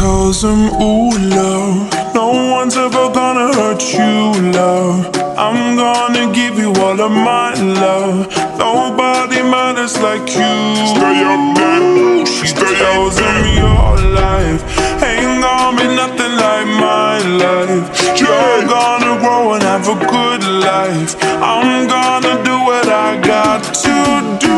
'Cause I'm ooh, love, no one's ever gonna hurt you, love. I'm gonna give you all of my love. Nobody matters like you. Stay up there. She Stay tells up them there. your life ain't gonna be nothing like my life. You're gonna grow and have a good life. I'm gonna do what I got to do.